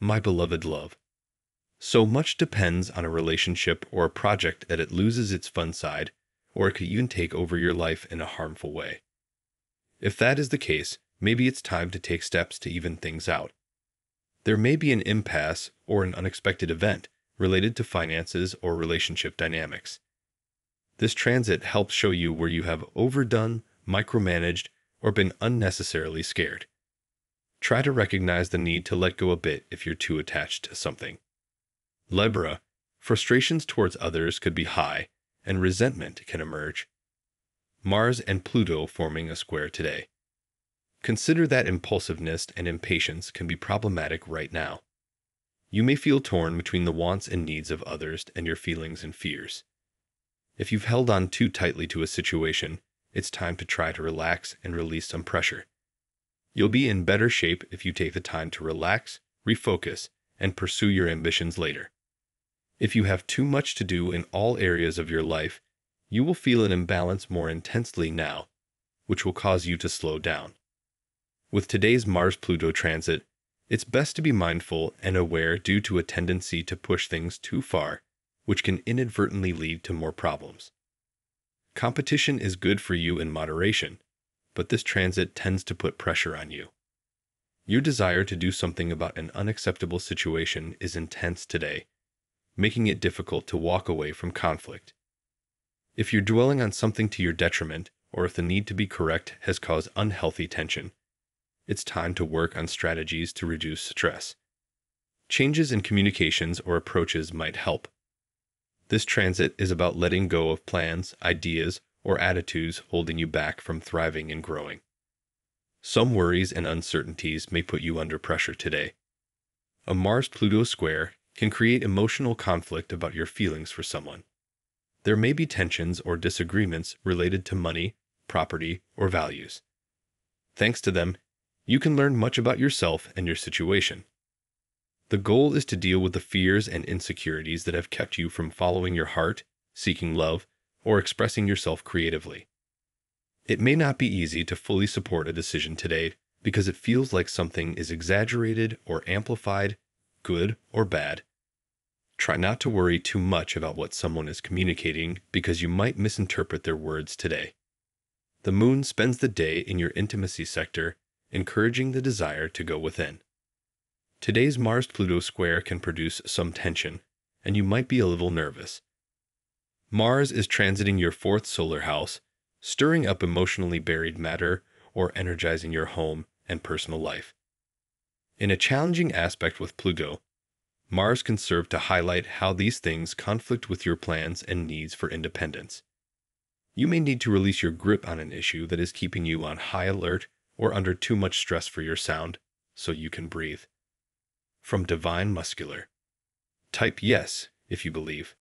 My beloved love. So much depends on a relationship or a project that it loses its fun side, or it could even take over your life in a harmful way. If that is the case, maybe it's time to take steps to even things out. There may be an impasse or an unexpected event related to finances or relationship dynamics. This transit helps show you where you have overdone, micromanaged, or been unnecessarily scared. Try to recognize the need to let go a bit if you're too attached to something. Libra, frustrations towards others could be high, and resentment can emerge. Mars and Pluto forming a square today. Consider that impulsiveness and impatience can be problematic right now. You may feel torn between the wants and needs of others and your feelings and fears. If you've held on too tightly to a situation, it's time to try to relax and release some pressure. You'll be in better shape if you take the time to relax, refocus, and pursue your ambitions later. If you have too much to do in all areas of your life, you will feel an imbalance more intensely now, which will cause you to slow down. With today's Mars Pluto transit, it's best to be mindful and aware due to a tendency to push things too far, which can inadvertently lead to more problems. Competition is good for you in moderation, but this transit tends to put pressure on you. Your desire to do something about an unacceptable situation is intense today, making it difficult to walk away from conflict. If you're dwelling on something to your detriment, or if the need to be correct has caused unhealthy tension, it's time to work on strategies to reduce stress. Changes in communications or approaches might help. This transit is about letting go of plans, ideas, or attitudes holding you back from thriving and growing. Some worries and uncertainties may put you under pressure today. A Mars Pluto square can create emotional conflict about your feelings for someone. There may be tensions or disagreements related to money, property, or values. Thanks to them, you can learn much about yourself and your situation. The goal is to deal with the fears and insecurities that have kept you from following your heart, seeking love, or expressing yourself creatively. It may not be easy to fully support a decision today because it feels like something is exaggerated or amplified, good or bad. Try not to worry too much about what someone is communicating because you might misinterpret their words today. The moon spends the day in your intimacy sector encouraging the desire to go within. Today's Mars Pluto square can produce some tension, and you might be a little nervous. Mars is transiting your fourth solar house, stirring up emotionally buried matter or energizing your home and personal life. In a challenging aspect with Pluto, Mars can serve to highlight how these things conflict with your plans and needs for independence. You may need to release your grip on an issue that is keeping you on high alert or under too much stress for your sound, so you can breathe. From Divine Masculine. Type yes if you believe.